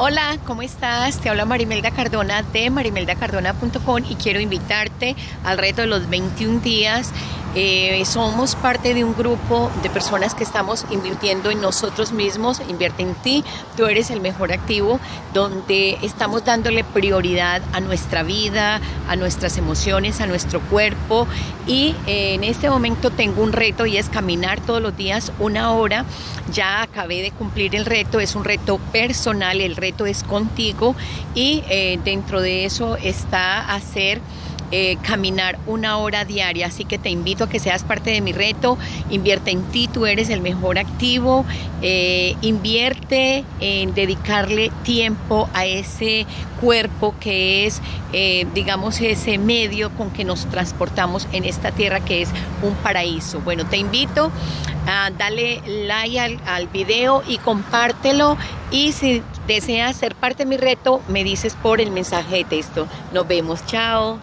Hola, ¿cómo estás? Te habla Marimelda Cardona de marimeldacardona.com y quiero invitarte al reto de los 21 días. Eh, somos parte de un grupo de personas que estamos invirtiendo en nosotros mismos, invierte en ti, tú eres el mejor activo, donde estamos dándole prioridad a nuestra vida, a nuestras emociones, a nuestro cuerpo y eh, en este momento tengo un reto y es caminar todos los días una hora. Ya acabé de cumplir el reto, es un reto personal, el reto es contigo y eh, dentro de eso está hacer eh, caminar una hora diaria. Así que te invito a que seas parte de mi reto. Invierte en ti, tú eres el mejor activo. Eh, invierte en dedicarle tiempo a ese cuerpo que es, eh, digamos, ese medio con que nos transportamos en esta tierra que es un paraíso. Bueno, te invito a darle like al, al video y compártelo. Y si deseas ser parte de mi reto, me dices por el mensaje de texto. Nos vemos, chao.